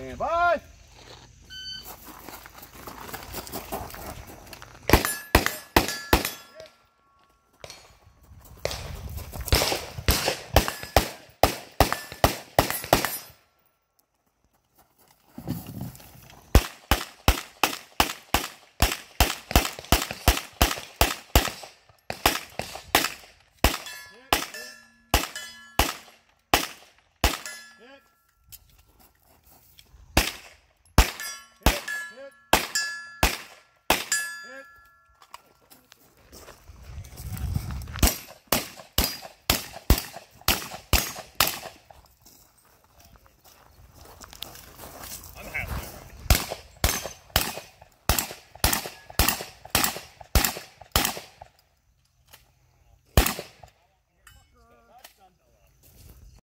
Stand by.